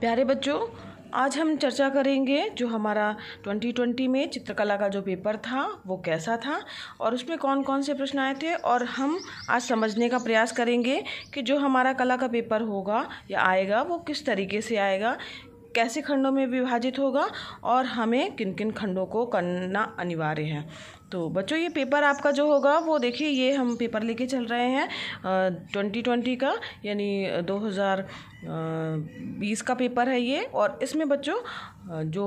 प्यारे बच्चों, आज हम चर्चा करेंगे जो हमारा 2020 में चित्रकला का जो पेपर था, वो कैसा था और उसमें कौन कौन से प्रश्न आए थे और हम आज समझने का प्रयास करेंगे कि जो हमारा कला का पेपर होगा या आएगा, वो किस तरीके से आएगा कैसे खंडों में विभाजित होगा और हमें किन किन खंडों को करना अनिवार्य है। तो बच्चों, ये पेपर आपका जो होगा, वो देखिए, ये हम पेपर लेके चल रहे हैं ट्वेंटी ट्वेंटी का, यानी दो हज़ार बीस का पेपर है ये, और इसमें बच्चों जो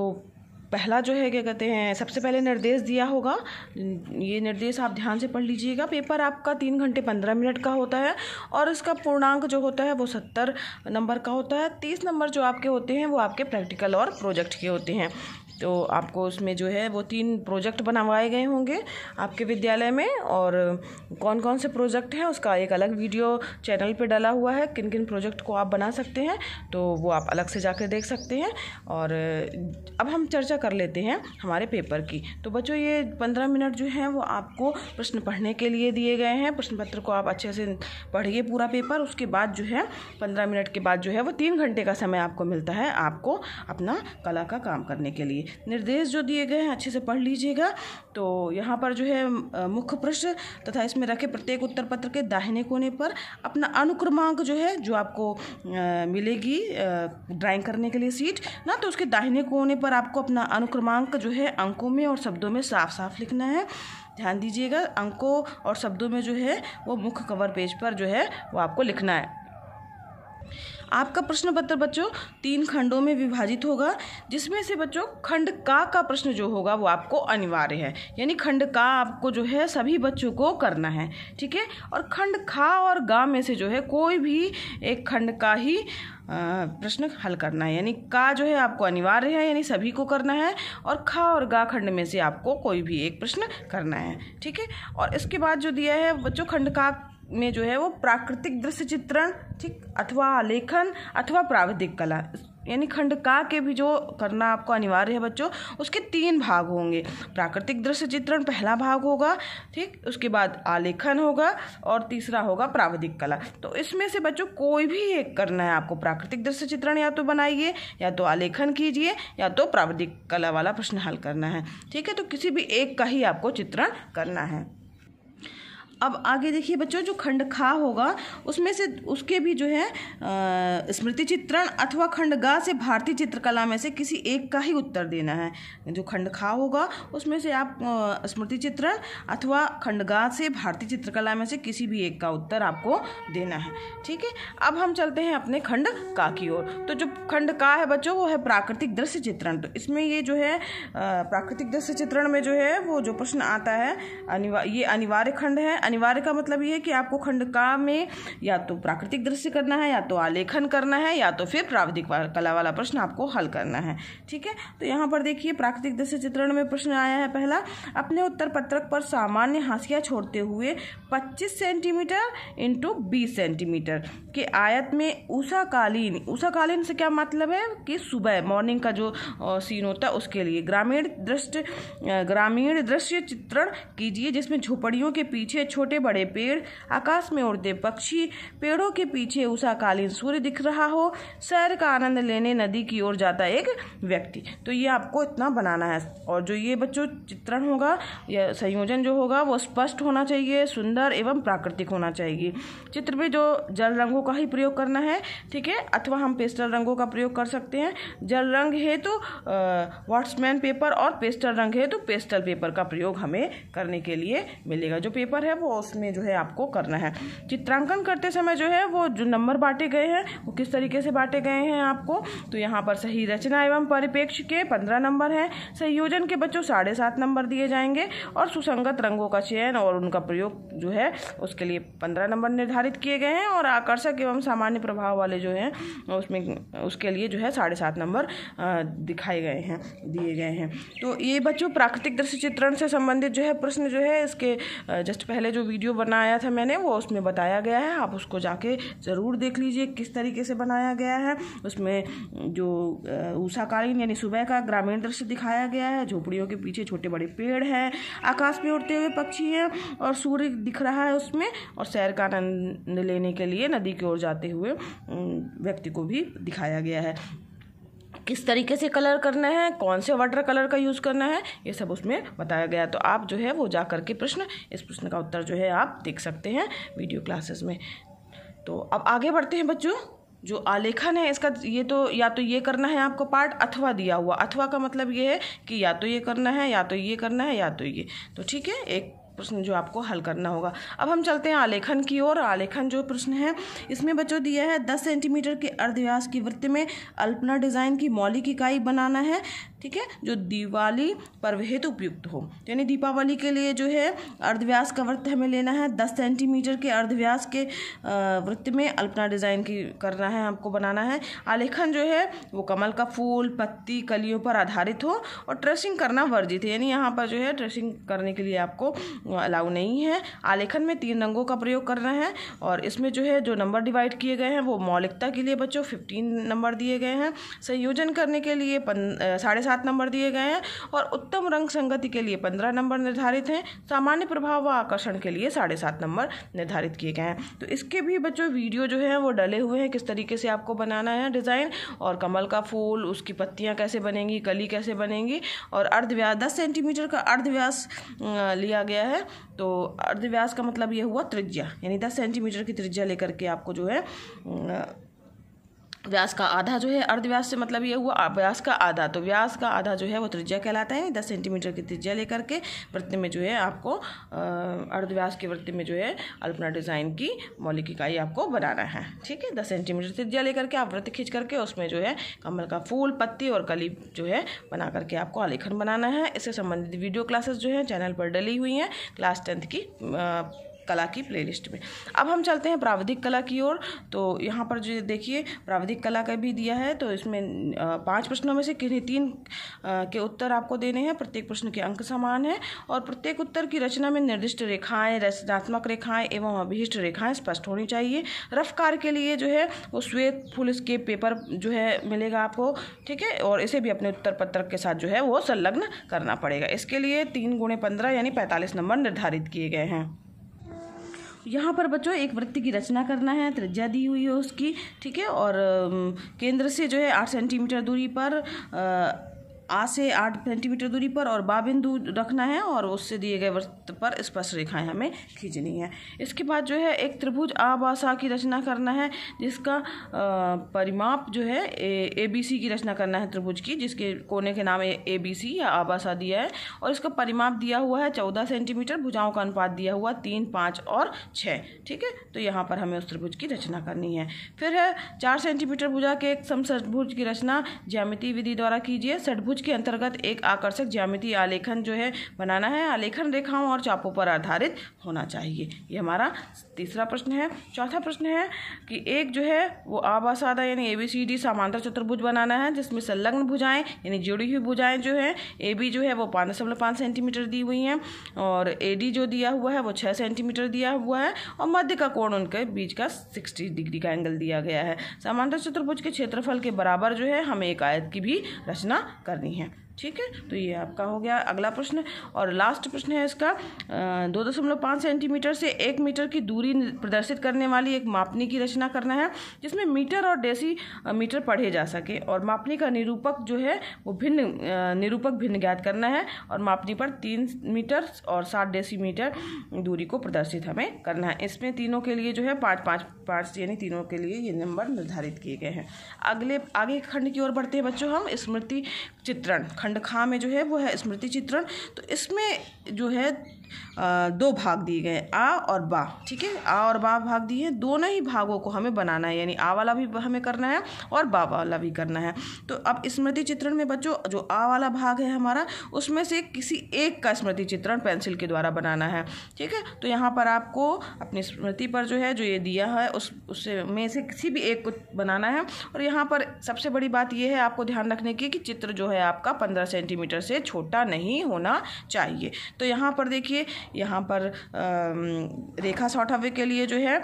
पहला जो है, क्या कहते हैं, सबसे पहले निर्देश दिया होगा। ये निर्देश आप ध्यान से पढ़ लीजिएगा। पेपर आपका तीन घंटे पंद्रह मिनट का होता है और इसका पूर्णांक जो होता है, वो सत्तर नंबर का होता है। तीस नंबर जो आपके होते हैं, वो आपके प्रैक्टिकल और प्रोजेक्ट के होते हैं। तो आपको उसमें जो है वो तीन प्रोजेक्ट बनवाए गए होंगे आपके विद्यालय में और कौन कौन से प्रोजेक्ट हैं उसका एक अलग वीडियो चैनल पे डाला हुआ है किन किन प्रोजेक्ट को आप बना सकते हैं तो वो आप अलग से जाकर देख सकते हैं और अब हम चर्चा कर लेते हैं हमारे पेपर की। तो बच्चों, ये पंद्रह मिनट जो हैं वो आपको प्रश्न पढ़ने के लिए दिए गए हैं। प्रश्न पत्र को आप अच्छे से पढ़िए पूरा पेपर, उसके बाद जो है पंद्रह मिनट के बाद जो है वो तीन घंटे का समय आपको मिलता है आपको अपना कला का काम करने के लिए। निर्देश जो दिए गए हैं, अच्छे से पढ़ लीजिएगा। तो यहाँ पर जो है मुख्य प्रश्न तथा इसमें रखे प्रत्येक उत्तर पत्र के दाहिने कोने पर अपना अनुक्रमांक जो है, जो आपको मिलेगी ड्राइंग करने के लिए सीट ना तो उसके दाहिने कोने पर आपको अपना अनुक्रमांक जो है, अंकों में और शब्दों में साफ़ साफ़ लिखना है। ध्यान दीजिएगा, अंकों और शब्दों में जो है, वो मुख्य कवर पेज पर जो है, वो आपको लिखना है। आपका प्रश्न पत्र बच्चों तीन खंडों में विभाजित होगा, जिसमें से बच्चों खंड का का प्रश्न जो होगा वो आपको अनिवार्य है। यानी खंड का आपको जो है सभी बच्चों को करना है, ठीक है? और खंड खा और गा में से जो है कोई भी एक खंड का ही प्रश्न हल करना है। यानी का जो है आपको अनिवार्य है, यानी सभी को करना है, और खा और गा खंड में से आपको कोई भी एक प्रश्न करना है, ठीक है? और इसके बाद जो दिया है, बच्चों खंड का में जो है वो प्राकृतिक दृश्य चित्रण, ठीक, अथवा आलेखन अथवा प्राविधिक कला, यानी खंड का के भी जो करना आपको अनिवार्य है बच्चों, उसके तीन भाग होंगे। प्राकृतिक दृश्य चित्रण पहला भाग होगा, ठीक, उसके बाद आलेखन होगा, और तीसरा होगा प्राविधिक कला। तो इसमें से बच्चों कोई भी एक करना है आपको, प्राकृतिक दृश्य चित्रण या तो बनाइए, या तो आलेखन कीजिए, या तो प्राविधिक कला वाला प्रश्न हल करना है। ठीक है तो किसी भी एक का ही आपको चित्रण करना है। अब आगे देखिए बच्चों, जो खंड खा होगा, उसमें से उसके भी जो है स्मृति चित्रण अथवा खंड गा से भारतीय चित्रकला में से किसी एक का ही उत्तर देना है। जो खंड खा होगा, उसमें से आप स्मृति चित्रण अथवा खंड गा से भारतीय चित्रकला में से किसी भी एक का उत्तर आपको देना है। ठीक है? अब हम चलते हैं अपने खंड का की ओर। तो जो खंड का है बच्चों, वो है प्राकृतिक दृश्य चित्रण। तो इसमें ये जो है प्राकृतिक दृश्य चित्रण में जो है, वो जो प्रश्न आता है अनिवार्य ये अनिवार्य खंड है अनिवार्य का मतलब ये है कि आपको खंडका में या तो प्राकृतिक दृश्य करना है, या तो आलेखन करना है, या तो फिर प्राविधिक कला वाला प्रश्न आपको हल करना है। ठीक है? तो यहाँ पर देखिए, प्राकृतिक दृश्य चित्रण में प्रश्न आया है पहला। अपने उत्तर पत्रक पर सामान्य हाशिया छोड़ते हुए 25 सेंटीमीटर इंटू बीस सेंटीमीटर के आयत में ऊषाकालीन ऊषाकालीन से क्या मतलब है कि सुबह मॉर्निंग का जो सीन होता है उसके लिए ग्रामीण दृष्ट ग्रामीण दृश्य चित्रण कीजिए जिसमें झोपड़ियों के पीछे छोटे बड़े पेड़, आकाश में उड़ते पक्षी, पेड़ों के पीछे उषाकालीन सूर्य दिख रहा हो। सैर का आनंद लेने नदी की ओर जाता एक व्यक्ति। तो ये आपको इतना बनाना है। और जो ये बच्चों, चित्रण होगा, या संयोजन जो होगा, वो स्पष्ट होना चाहिए, सुंदर एवं प्राकृतिक होना चाहिए। चित्र में जो जल रंगों का ही प्रयोग करना है, ठीक है? अथवा हम पेस्टल रंगों का प्रयोग कर सकते हैं। जल रंग है तो वाट्समैन पेपर और पेस्टल रंग है तो पेस्टल पेपर का प्रयोग हमें करने के लिए मिलेगा। जो पेपर है वो उसमें जो है आपको करना है। चित्रांकन करते समय जो है वो जो नंबर बांटे गए हैं, वो किस तरीके से बांटे गए हैं आपको? तो यहाँ पर सही रचना एवं परिपेक्ष के पंद्रह नंबर हैं। संयोजन के बच्चों साढ़े सात नंबर दिए जाएँगे और सुसंगत रंगों का चयन और उनका प्रयोग जो है उसके लिए पंद्रह नंबर निर्धारित किए गए हैं और आकर्षक एवं सामान्य प्रभाव वाले जो हैं, उसमें उसके लिए जो है साढ़े सात नंबर दिखाए गए हैं, दिए गए हैं। तो ये बच्चों प्राकृतिक दृश्य चित्रण से संबंधित जो है प्रश्न जो है इसके जस्ट पहले जो वीडियो बनाया था मैंने, वो उसमें बताया गया है। आप उसको जाके ज़रूर देख लीजिए, किस तरीके से बनाया गया है। उसमें जो ऊषाकालीन यानी सुबह का ग्रामीण दृश्य दिखाया गया है, झोपड़ियों के पीछे छोटे बड़े पेड़ हैं, आकाश में उड़ते हुए पक्षी हैं और सूर्य दिख रहा है उसमें और सैर का आनंद लेने के लिए नदी की ओर जाते हुए व्यक्ति को भी दिखाया गया है। किस तरीके से कलर करना है, कौन से वाटर कलर का यूज़ करना है, ये सब उसमें बताया गया। तो आप जो है वो जा करके प्रश्न, इस प्रश्न का उत्तर जो है आप देख सकते हैं वीडियो क्लासेस में। तो अब आगे बढ़ते हैं बच्चों, जो आलेखन है, इसका ये तो या तो ये करना है आपको पार्ट अथवा दिया हुआ। अथवा का मतलब ये है कि या तो ये करना है, या तो ये करना है, या तो ये। तो ठीक है, एक प्रश्न जो आपको हल करना होगा। अब हम चलते हैं आलेखन की ओर। आलेखन जो प्रश्न है, इसमें बच्चों दिया है, दस सेंटीमीटर के अर्धव्यास की वृत्त में अल्पना डिज़ाइन की मौलिक इकाई बनाना है। ठीक है, जो दिवाली पर्व हेतु उपयुक्त हो। यानी दीपावली के लिए जो है, अर्धव्यास का वृत्त हमें लेना है। दस सेंटीमीटर के अर्धव्यास के वृत्त में अल्पना डिज़ाइन की करना है, हमको बनाना है। आलेखन जो है, वो कमल का फूल, पत्ती, कलियों पर आधारित हो और ट्रेसिंग करना वर्जित है। यानी यहाँ पर जो है ट्रेसिंग करने के लिए आपको अलाउ नहीं है। आलेखन में तीन रंगों का प्रयोग करना है और इसमें जो है, जो नंबर डिवाइड किए गए हैं, वो मौलिकता के लिए बच्चों, फिफ्टीन नंबर दिए गए हैं। संयोजन करने के लिए साढ़े सात नंबर दिए गए हैं और उत्तम रंग संगति के लिए पंद्रह नंबर निर्धारित हैं। सामान्य प्रभाव व आकर्षण के लिए साढ़े सात नंबर निर्धारित किए गए हैं। तो इसके भी बच्चों, वीडियो जो है, वो डले हुए हैं, किस तरीके से आपको बनाना है डिज़ाइन और कमल का फूल, उसकी पत्तियाँ कैसे बनेंगी, कली कैसे बनेंगी और अर्धव्यास, दस सेंटीमीटर का अर्धव्यास लिया गया है। तो अर्धव्यास का मतलब ये हुआ त्रिज्या, यानी दस सेंटीमीटर की त्रिज्या लेकर के आपको जो है व्यास का आधा जो है अर्धव्यास से मतलब ये हुआ व्यास का आधा। तो व्यास का आधा जो है वो त्रिज्या कहलाता है, दस सेंटीमीटर की त्रिज्या लेकर के वृत्ति में जो है आपको अर्धव्यास की वृत्ति में जो है अल्पना डिज़ाइन की मौलिक इकाई आपको बनाना है। ठीक है? दस सेंटीमीटर त्रिज्या लेकर के आप वृत्त खींच करके उसमें जो है कमल का फूल, पत्ती और कली जो है बना करके आपको आलेखन बनाना है। इससे संबंधित वीडियो क्लासेस जो है चैनल पर डली हुई हैं। क्लास टेंथ की कला की प्लेलिस्ट में। अब हम चलते हैं प्राविधिक कला की ओर। तो यहाँ पर जो देखिए, प्राविधिक कला का भी दिया है तो इसमें पाँच प्रश्नों में से किन्हीं तीन के उत्तर आपको देने हैं। प्रत्येक प्रश्न के अंक समान है और प्रत्येक उत्तर की रचना में निर्दिष्ट रेखाएँ, रचनात्मक रेखाएँ एवं अभिष्ट रेखाएँ स्पष्ट होनी चाहिए। रफ कार्य के लिए जो है, वो श्वेत फुल के पेपर जो है मिलेगा आपको, ठीक है? और इसे भी अपने उत्तर पत्रक के साथ जो है, वो संलग्न करना पड़ेगा। इसके लिए तीन गुणे पंद्रह यानी पैंतालीस नंबर निर्धारित किए गए हैं। यहाँ पर बच्चों एक वृत्ति की रचना करना है, त्रिज्या दी हुई है उसकी, ठीक है? और केंद्र से जो है आठ सेंटीमीटर दूरी पर आ से आठ सेंटीमीटर दूरी पर और बा बिंदु रखना है और उससे दिए गए वृत्त पर स्पर्श रेखाएँ हमें खींचनी है। इसके बाद जो है एक त्रिभुज आबासा की रचना करना है, जिसका परिमाप जो है, ए बी सी की रचना करना है त्रिभुज की, जिसके कोने के नाम ए बी सी या आबासा दिया है। और इसका परिमाप दिया हुआ है चौदह सेंटीमीटर, भुजाओं का अनुपात दिया हुआ तीन, पाँच और छः। ठीक है? तो यहाँ पर हमें उस त्रिभुज की रचना करनी है। फिर है, चार सेंटीमीटर भुजा के एक समषटभुज की रचना ज्यामिति विधि द्वारा कीजिए। षटभुज के अंतर्गत एक आकर्षक ज्यामिति आलेखन जो है बनाना है। आलेखन रेखाओं और चापों पर आधारित होना चाहिए। ये हमारा तीसरा प्रश्न है। चौथा प्रश्न है कि एक जो है, वो आबासादा यानी ए बी सी डी समांतर चतुर्भुज बनाना है, जिसमें संलग्न भुजाएँ यानी जुड़ी हुई भुजाएँ जो है ए बी जो है, वो पाँच दशमलव पाँच सेंटीमीटर दी हुई हैं और ए डी जो दिया हुआ है, वो छः सेंटीमीटर दिया हुआ है और मध्य का कोण उनके बीच का सिक्सटी डिग्री का एंगल दिया गया है। समांतर चतुर्भुज के क्षेत्रफल के बराबर जो है, हमें एक आयत की भी रचना करनी नहीं है। ठीक है? तो ये आपका हो गया अगला प्रश्न। और लास्ट प्रश्न है इसका दो दशमलव पाँच सेंटीमीटर से एक मीटर की दूरी प्रदर्शित करने वाली एक मापनी की रचना करना है, जिसमें मीटर और डेसी मीटर पढ़े जा सके। और मापनी का निरूपक जो है, वो भिन्न निरूपक भिन्न ज्ञात करना है। और मापनी पर तीन मीटर और सात डेसी मीटर दूरी को प्रदर्शित हमें करना है। इसमें तीनों के लिए जो है, पाँच पाँच पाँच, यानी तीनों के लिए ये नंबर निर्धारित किए गए हैं। अगले, आगे खंड की ओर बढ़ते हैं बच्चों हम। स्मृति चित्रण खंड खा में जो है वो है स्मृति चित्रण। तो इसमें जो है दो भाग दिए गए आ और बा, ठीक है? आ और बा भाग दिए हैं, दोनों ही भागों को हमें बनाना है, यानी आ वाला भी हमें करना है और बा वाला भी करना है। तो अब स्मृति चित्रण में बच्चों, जो आ वाला भाग है हमारा, उसमें से किसी एक का स्मृति चित्रण पेंसिल के द्वारा बनाना है, ठीक है? तो यहाँ पर आपको अपनी स्मृति पर जो है, जो ये दिया है, उस में से किसी भी एक को बनाना है। और यहाँ पर सबसे बड़ी बात यह है, आपको ध्यान रखने की, कि चित्र जो है आपका पंद्रह सेंटीमीटर से छोटा नहीं होना चाहिए। तो यहाँ पर देखिए, यहाँ पर रेखा सौठव्य के लिए जो है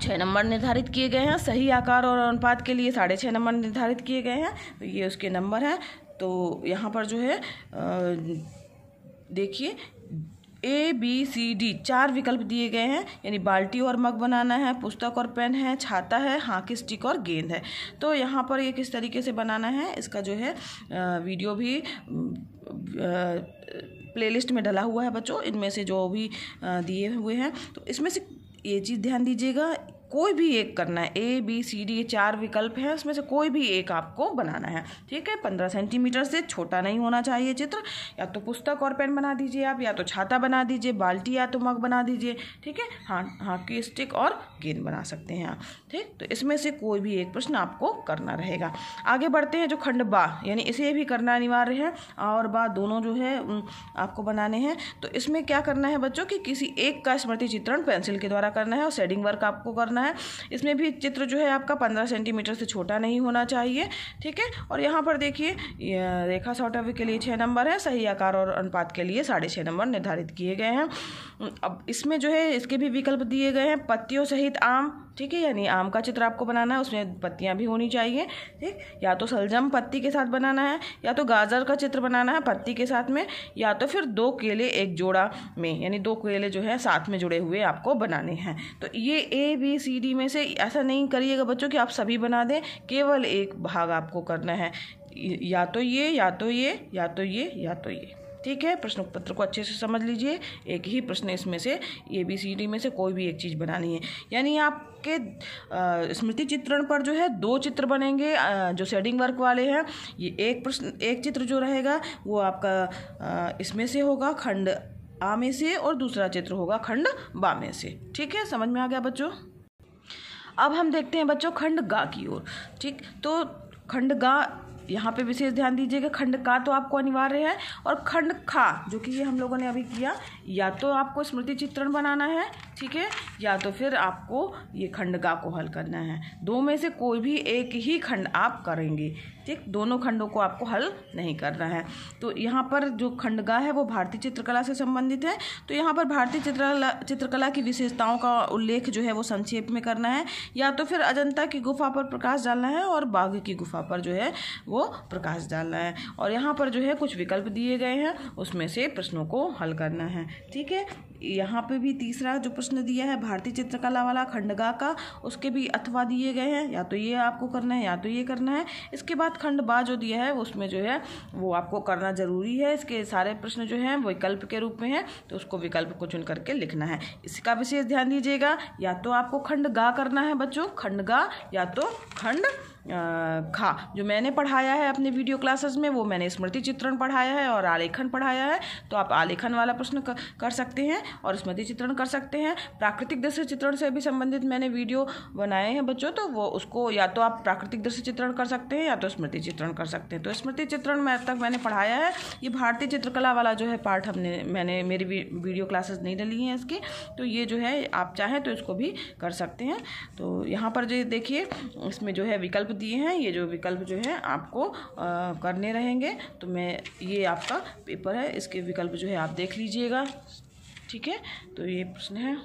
छः नंबर निर्धारित किए गए हैं। सही आकार और अनुपात के लिए साढ़े छः नंबर निर्धारित किए गए हैं। तो ये उसके नंबर हैं। तो यहाँ पर जो है देखिए ए बी सी डी चार विकल्प दिए गए हैं। यानी बाल्टी और मग बनाना है, पुस्तक और पेन है, छाता है हाकी स्टिक और गेंद है। तो यहाँ पर ये किस तरीके से बनाना है, इसका जो है वीडियो भी प्लेलिस्ट में डला हुआ है बच्चों। इनमें से जो भी दिए हुए हैं। तो इसमें से ये चीज़ ध्यान दीजिएगा कोई भी एक करना है ए बी सी डी ये चार विकल्प हैं, उसमें से कोई भी एक आपको बनाना है। ठीक है? पंद्रह सेंटीमीटर से छोटा नहीं होना चाहिए चित्र। या तो पुस्तक और पेन बना दीजिए आप, या तो छाता बना दीजिए, बाल्टी या तो मग बना दीजिए। ठीक है? हाँ हाँ की स्टिक और गेंद बना सकते हैं आप। ठीक? तो इसमें से कोई भी एक प्रश्न आपको करना रहेगा। आगे बढ़ते हैं जो खंड बा यानी इसे भी करना अनिवार्य है। और बा, दोनों जो है आपको बनाने हैं। तो इसमें क्या करना है बच्चों की किसी एक का स्मृति चित्रण पेंसिल के द्वारा करना है और शेडिंग वर्क आपको करना करना है। इसमें भी चित्र जो है आपका पंद्रह सेंटीमीटर से छोटा नहीं होना चाहिए, ठीक है? और यहाँ पर देखिए रेखा सॉटवी के लिए छः नंबर है, सही आकार और अनुपात के लिए साढ़े छः नंबर निर्धारित किए गए हैं। अब इसमें जो है, इसके भी विकल्प दिए गए हैं, पत्तियों सहित आम, ठीक है? यानी आम का चित्र आपको बनाना है, उसमें पत्तियाँ भी होनी चाहिए, ठीक? या तो सलजम पत्ती के साथ बनाना है, या तो गाजर का चित्र बनाना है पत्ती के साथ में, या तो फिर दो केले एक जोड़ा में, यानी दो केले जो है, साथ में जुड़े हुए आपको बनाने हैं। तो ये ए बी सी डी में से ऐसा नहीं करिएगा बच्चों कि आप सभी बना दें, केवल एक भाग आपको करना है। या तो ये, या तो ये, या तो ये, या तो ये। ठीक है? प्रश्न पत्र को अच्छे से समझ लीजिए। एक ही प्रश्न इसमें से, ए, बी, सी, डी में से कोई भी एक चीज़ बनानी है। यानी आपके स्मृति चित्रण पर जो है दो चित्र बनेंगे जो शेडिंग वर्क वाले हैं। ये एक प्रश्न, एक चित्र जो रहेगा, वो आपका इसमें से होगा खंड आ में से और दूसरा चित्र होगा खंड बा में से। ठीक है? समझ में आ गया बच्चों? अब हम देखते हैं बच्चों खंड गा की ओर, ठीक? तो खंड गा यहाँ पे विशेष ध्यान दीजिएगा खंड का तो आपको अनिवार्य है और खंड खा जो कि ये हम लोगों ने अभी किया, या तो आपको स्मृति चित्रण बनाना है ठीक है? या तो फिर आपको ये खंडगा को हल करना है। दो में से कोई भी एक ही खंड आप करेंगे, ठीक? दोनों खंडों को आपको हल नहीं करना है। तो यहाँ पर जो खंडगा है, वो भारतीय चित्रकला से संबंधित है। तो यहाँ पर भारतीय चित्रकला चित्रकला की विशेषताओं का उल्लेख जो है, वो संक्षेप में करना है। या तो फिर अजंता की गुफा पर प्रकाश डालना है और बाघ की गुफा पर जो है, वो प्रकाश डालना है। और यहाँ पर जो है, कुछ विकल्प दिए गए हैं, उसमें से प्रश्नों को हल करना है। ठीक है? यहाँ पे भी तीसरा जो प्रश्न दिया है भारतीय चित्रकला वाला खंडगा का, उसके भी अथवा दिए गए हैं, या तो ये आपको करना है, या तो ये करना है। इसके बाद खंड बा जो दिया है, उसमें जो है, वो आपको करना ज़रूरी है। इसके सारे प्रश्न जो हैं विकल्प के रूप में है तो उसको विकल्प को चुन करके लिखना है। इसका विशेष ध्यान दीजिएगा, या तो आपको खंड गा करना है, बच्चों खंड गा या तो खंड खा। जो मैंने पढ़ाया है अपने वीडियो क्लासेस में, वो मैंने स्मृति चित्रण पढ़ाया है और आलेखन पढ़ाया है। तो आप आलेखन वाला प्रश्न कर सकते हैं और स्मृति चित्रण कर सकते हैं। प्राकृतिक दृश्य चित्रण से भी संबंधित मैंने वीडियो बनाए हैं बच्चों तो वो उसको या तो आप प्राकृतिक दृश्य चित्रण कर सकते हैं या तो स्मृति चित्रण कर सकते हैं। तो स्मृति चित्रण में तक मैंने पढ़ाया है। ये भारतीय चित्रकला वाला जो है पार्ट हमने, मैंने मेरी वीडियो क्लासेस नहीं डली हैं इसकी। तो ये जो है, आप चाहें तो इसको भी कर सकते हैं। तो यहाँ पर जो देखिए, इसमें जो है विकल्प दिए हैं ये जो विकल्प जो है आपको आ, करने रहेंगे। तो मैं ये आपका पेपर है इसके विकल्प जो है आप देख लीजिएगा। ठीक है? तो ये प्रश्न है।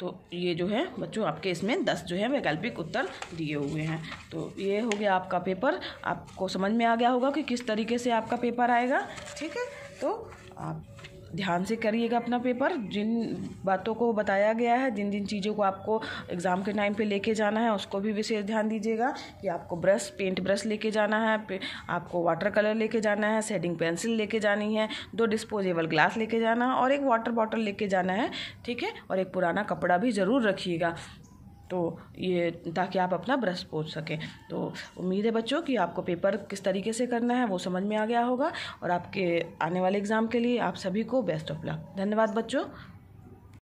तो ये जो है बच्चों आपके इसमें दस जो है वैकल्पिक उत्तर दिए हुए हैं। तो ये हो गया आपका पेपर। आपको समझ में आ गया होगा कि किस तरीके से आपका पेपर आएगा। ठीक है? तो आप ध्यान से करिएगा अपना पेपर। जिन बातों को बताया गया है, जिन जिन चीज़ों को आपको एग्ज़ाम के टाइम पे लेके जाना है, उसको भी विशेष ध्यान दीजिएगा कि आपको ब्रश पेंट ब्रश लेके जाना है आपको वाटर कलर लेके जाना है सेडिंग पेंसिल लेके जानी है, दो डिस्पोजेबल ग्लास लेके जाना है और एक वाटर बॉटल लेके जाना है, ठीक है? और एक पुराना कपड़ा भी ज़रूर रखिएगा। तो ये ताकि आप अपना ब्रश पोच सकें। तो उम्मीद है बच्चों कि आपको पेपर किस तरीके से करना है वो समझ में आ गया होगा और आपके आने वाले एग्ज़ाम के लिए आप सभी को बेस्ट ऑफ़ लक धन्यवाद बच्चों।